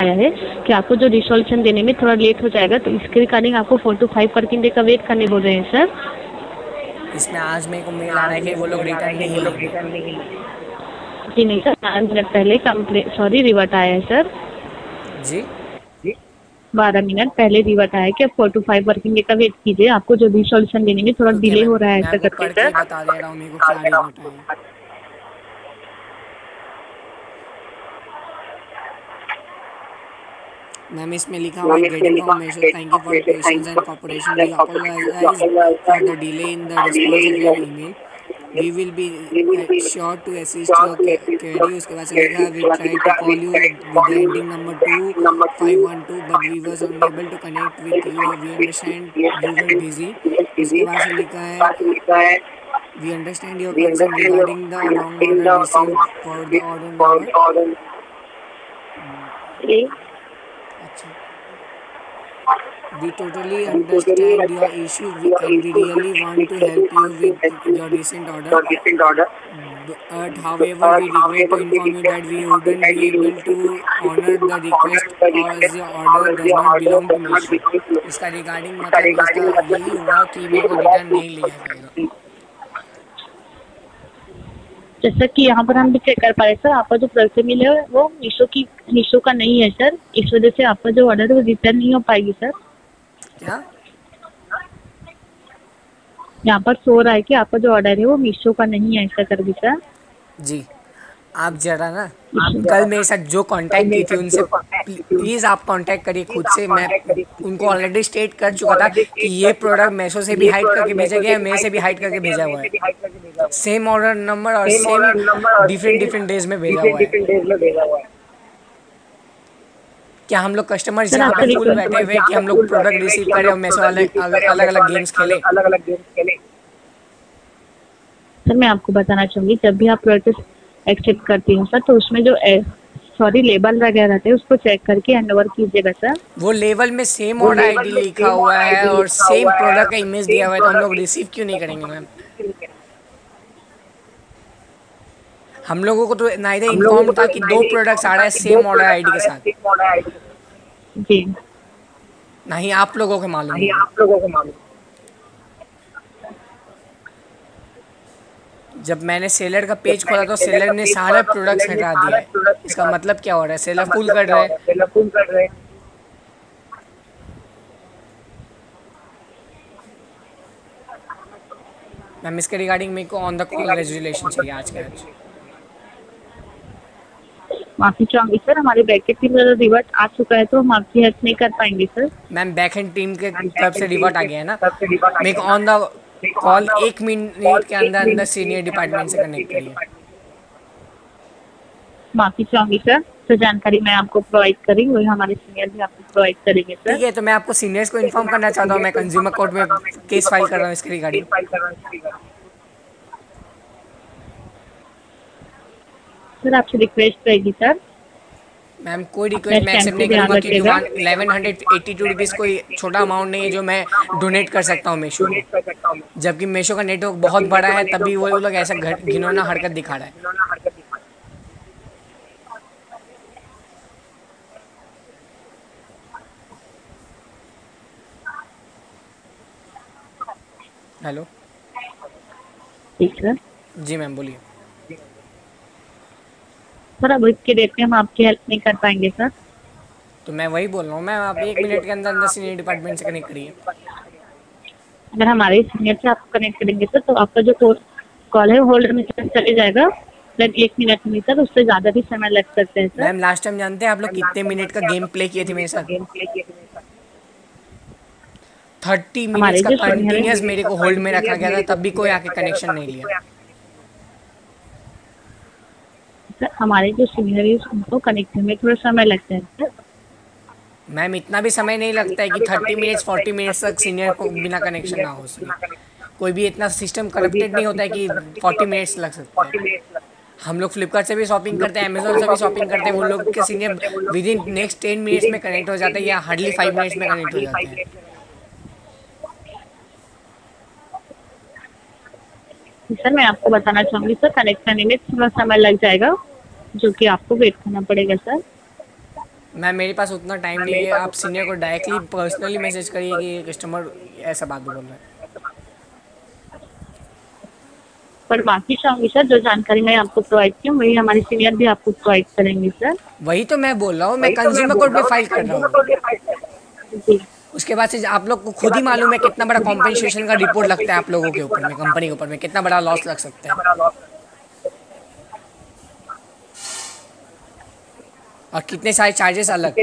आया है कि आपको जो रिसोल्यूशन देने में थोड़ा लेट हो जाएगा तो इसके रिगार्डिंग आपको four two five working day का वेट करने बोल रहे हैं सर इसमें आज मेरे को मेल आ रहा है कि वो लोग रिटर्न नहीं लेंगे जी नहीं सर पाँच मिनट पहले कंप्लेन सॉरी रिवर्ट आया है सर जी। बारह मिनट पहले रिवर्ट आया है कि आप four two five working day का वेट कीजिए। आपको जो रिसोल्यूशन देने में थोड़ा डिले हो रहा है ऐसा करके सर बता दे रहा हूँ मेरे को क्या रिपोर्ट है मैम इसमें लिखा हुआ है getting from Meesho thank you for patience and cooperation we apologise for the delay in the response of your email we will be uh, sure to assist your que- query उसके बाद से लिखा है we tried to call you with the ending number 2512 but we was unable to connect with you we understand you were busy उसके बाद से लिखा है we understand your concern regarding the wrong order received for the order number अच्छा We totally understand your issue we- and we really want to help you with your recent order. But however, we regret to inform you that we wouldn't be able to honor the request as your order does not belong to Meesho. इसका regarding मतलब इसका यही हुआ कि मेरे को return नहीं लिया जाएगा जैसा कि यहाँ पर हम भी चेक कर पा रहे सर आपका जो प्रोडक्ट मिले वो मीशो की मीशो का नहीं है सर इस वजह से आपका जो ऑर्डर है वो रिटर्न नहीं हो पाएगी सर क्या? यहाँ पर शो रहा है कि आपका जो ऑर्डर है वो मीशो का नहीं है ऐसा करके सर जी आप जरा ना कल मेरे साथ जो कांटेक्ट की थी उनसे प्लीज़ आप कांटेक्ट करिए खुद से मैं उनको ऑलरेडी स्टेट कर चुका था कि ये प्रोडक्ट मेशो से भी हाइड करके भेजा गया है मेरे से भी हाइड करके भेजा हुआ है। सेम ऑर्डर नंबर और सेम डिफरेंट डिफरेंट डेज़ में भेजा हुआ है। क्या हम लोग कस्टमर यहाँ पे फुल बैठे हुए कि हम लोग प्रोडक्ट रिसीव करें और मेशो वाले अलग अलग गेम्स खेलें। अलग अलग गेम्स खेलें। सर मैं आपको बताना चाहूँगी जब भी आप प्रोडक्ट एक्सेप्ट करती हूँ सर तो उसमें जो सॉरी लेबल वगैरह रहते हैं उसको चेक करके हैंड ओवर कीजिएगा सर। वो लेवल में सेम ऑर्डर आईडी लिखा हुआ है और सेम प्रोडक्ट का इमेज दिया हुआ है तो हम लोग रिसीव क्यों नहीं करेंगे मैम हम लोगों को तो ना इधर इन्फॉर्म था कि दो प्रोडक्ट्स आ रहा है सेम ऑर्डर आईडी के साथ। जी। ना ही। आप लोगों को मालूम। जब मैंने सेलर का पेज खोला तो सेलर ने सारे प्रोडक्ट्स हटा है इसका मतलब क्या हो रहा है। सेलर फुल कर रहा है। मैम इसके रिगार्डिंग मेरे को ऑन द कॉल रेजुलेशन चाहिए आज के आज। माफ़ी चाहूँगी सर। हमारे बैकेट की तरफ़ रिवर्ट आ चुका है तो हम आपकी हेल्प नहीं कर पाएँगे sir. Ma'am back end team के तरफ़ से रिवर्ट आ गया है ना? मेरे को ऑन द कॉल एक मिनट के अंदर अंदर सीनियर डिपार्टमेंट से कनेक्ट करिए। माफ़ी चाहूँगी सर। तो जानकारी मैं आपको प्रोवाइड करी वही हमारे सीनियर भी आपको प्रोवाइड करेंगे सर। ठीक है तो मैं आपको सीनियर्स को इन्फॉर्म करना चाहता हूँ मैं कंज्यूमर कोर्ट में केस फ़ाइल कर रहा हूँ इसके रिगार्डिंग सर आपसे रिक्वेस्ट रहेगी सर। मैम कोई रिक्वेस्ट मैं एक्सेप्ट नहीं करूँगा क्योंकि रखिएगा। Eleven hundred eighty two rupees कोई छोटा अमाउंट नहीं है जो मैं डोनेट कर सकता हूँ मेशो को। जबकि मेशो का नेटवर्क बहुत बड़ा है तभी वो लोग ऐसा घिनौना हरकत दिखा रहा है। हेलो ठीक सर। जी मैम बोलिए। सर अब इसके डेट में हम आपकी हेल्प नहीं कर पाएँगे सर। तो मैं वही बोल रहा हूँ मैम आप एक मिनट के अंदर अंदर सीनियर डिपार्टमेंट से कनेक्ट करिए। अगर हमारे सीनियर से आपको कनेक्ट करेंगे सर तो आपका जो कॉल है होल्डर में चले जाएगा। लगभग एक मिनट में सर उससे ज़्यादा भी समय लग सकता है मैम लास्ट टाइम जानते हैं आप लोग कितने मिनट का गेम प्ले किए थे मेरे साथ? थर्टी हमारे मिनट्स का जो senior हैं- कंटिन्यूस मेरे को होल्ड में रखा गया था तब भी कोई आके कनेक्शन नहीं लिया। सर हमारे जो सीनियर है उनको कनेक्ट में थोड़ा समय लगता है सर। मैम इतना भी समय नहीं लगता है कि थर्टी मिनट्स फोर्टी मिनट्स तक सीनियर को बिना कनेक्शन ना हो सके कोई भी इतना सिस्टम करप्टेड नहीं होता है कि फोर्टी मिनट्स लग सकते हैं। हम लोग फ्लिपकार्ट से भी शॉपिंग करते हैं अमेजोन से भी शॉपिंग करते हैं वो लोग के senior within next ten minutes में कनेक्ट हो जाते हैं या हार्डली फाइव मिनट्स में कनेक्ट हो जाते हैं। सर मैं आपको बताना चाहूँगी सर कनेक्ट करने में थोड़ा समय लग जाएगा। जो कि आपको वेट करना पड़ेगा सर मैम मेरे पास उतना टाइम नहीं है। आप सीनियर को डायरेक्टली पर्सनली मैसेज करिए कि कस्टमर ऐसा बात बोल रहा है। पर माफ़ी चाहूँगी सर जो जानकारी मैं आपको प्रोवाइड की हूँ वही हमारे सीनियर भी आपको प्रोवाइड करेंगे सर वही तो मैं बोल रहा हूँ मैं कंज्यूमर कोर्ट में फ़ाइल कर रहा हूँ। उसके बाद से आप लोग को खुद ही मालूम है कितना बड़ा कॉम्पेंसेशन का रिपोर्ट लगता है आप लोगों के ऊपर में कंपनी के ऊपर में कितना बड़ा लॉस लग सकता है। और कितने सारे चार्जेस अलग?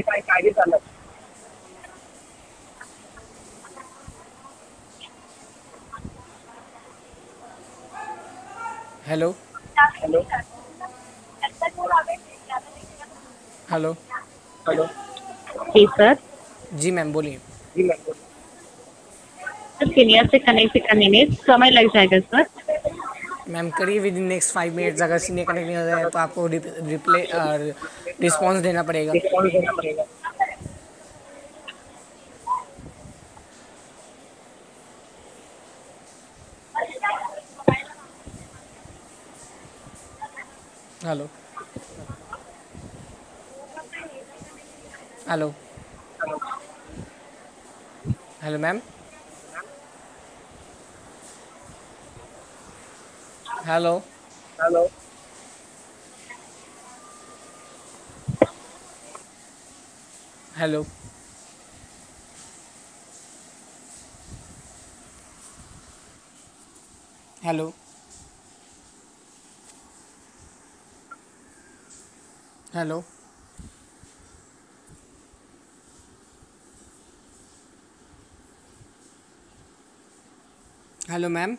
हेलो हेलो हेलो जी सर जी मैम बोलिए। सर सीनियर से कनेक्ट करने में समय लग जाएगा सर मैम करिए within next five minutes अगर सीनियर कनेक्ट नहीं हो जाए तो आपको रिप्ले रिस्पॉन्स देना पड़ेगा। Hello hello hello ma'am hello hello hello hello hello ma'am